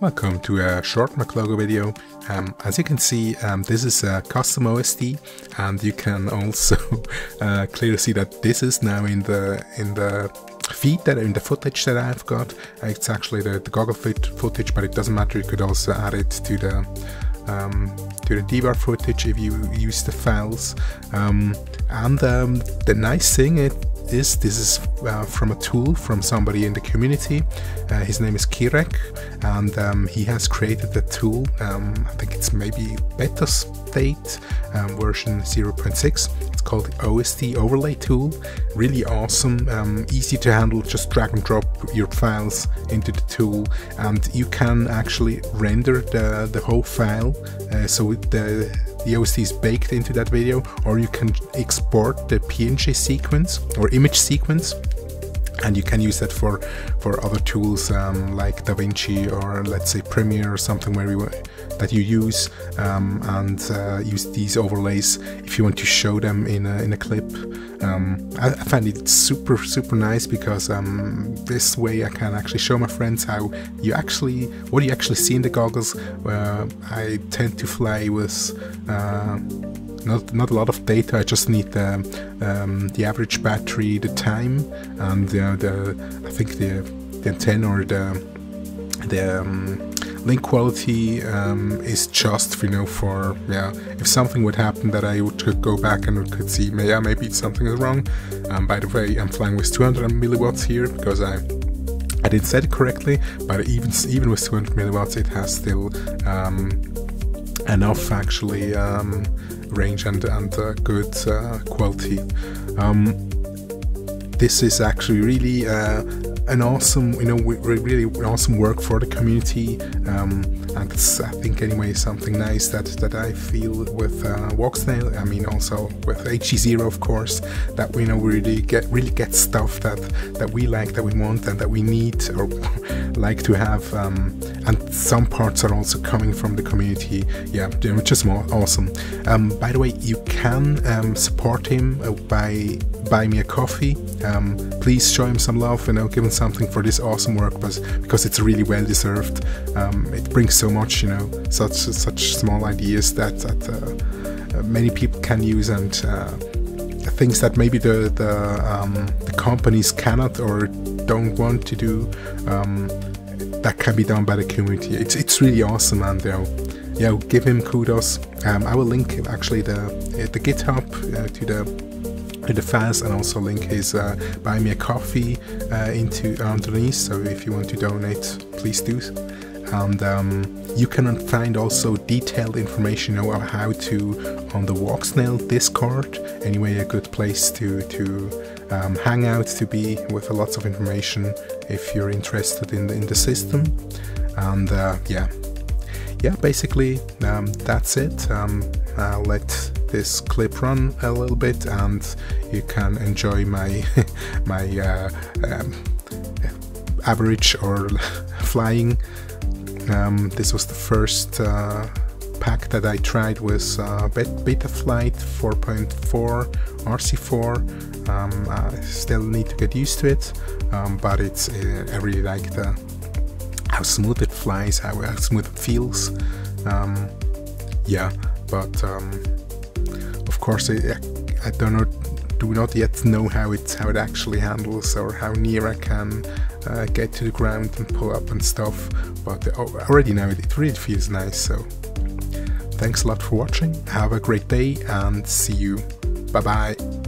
Welcome to a short McLogo video. Um, as you can see, um, this is a custom OSD, and you can also uh, clearly see that this is now in the in the feed that in the footage that I've got. It's actually the, the fit footage, but it doesn't matter. You could also add it to the um, to the DVR footage if you use the files. Um, and um, the nice thing it is this is uh, from a tool from somebody in the community. Uh, his name is Kirek, and um, he has created the tool. Um, I think it's maybe beta state um, version 0.6. It's called the OSD overlay tool. Really awesome, um, easy to handle. Just drag and drop your files into the tool, and you can actually render the the whole file. Uh, so the the OSD is baked into that video, or you can export the PNG sequence or image sequence and you can use that for for other tools um, like DaVinci or let's say Premiere or something where you that you use um, and uh, use these overlays if you want to show them in a, in a clip um, I, I, find it super super nice because um, this way I can actually show my friends how you actually what you actually see in the goggles uh, I tend to fly with uh, not not a lot of data. I just need the um, the average battery, the time, and uh, the I think the the antenna or the the um, link quality um, is just you know for yeah if something would happen that I would go back and could see yeah maybe something is wrong. Um, by the way, I'm flying with 200 milliwatts here because I I didn't set it correctly, but even even with 200 milliwatts, it has still um, enough actually um, range and, and uh, good uh, quality. This is actually really uh, an awesome, you know, really awesome work for the community. Um, and it's, I think, anyway, something nice that that I feel with uh, Walksnail. I mean, also with HDZero, of course, that we you know really get really get stuff that that we like, that we want, and that we need or like to have. Um, and some parts are also coming from the community. Yeah, which is more awesome. Um, by the way, you can um, support him uh, by buy me a coffee. Um, please show him some love, you know, give him something for this awesome work, because because it's really well deserved. Um, it brings so much, you know, such such small ideas that that uh, uh, many people can use and uh, things that maybe the the, um, the companies cannot or don't want to do. Um, that can be done by the community. It's it's really awesome, and you know, yeah, give him kudos. Um, I will link actually the the GitHub uh, to the the files and also link his uh, buy me a coffee uh, into underneath so if you want to donate please do and um, you can find also detailed information know, on how to on the Walksnail Discord. Anyway, a good place to to um, hang out, to be with lots of information if you're interested in the, in the system. And uh, yeah, yeah, basically um, that's it. Um, I'll let this clip run a little bit, and you can enjoy my my uh, um, average or flying um, this was the first uh, pack that I tried with uh, Betaflight 4.4 RC4. Um, I still need to get used to it, um, but it's uh, I really like the how smooth it flies, how, how smooth it feels. Um, yeah, but um, of course I, I don't know do not yet know how it how it actually handles or how near I can uh, get to the ground and pull up and stuff. But already now it, it really feels nice. So thanks a lot for watching. Have a great day and see you. Bye bye.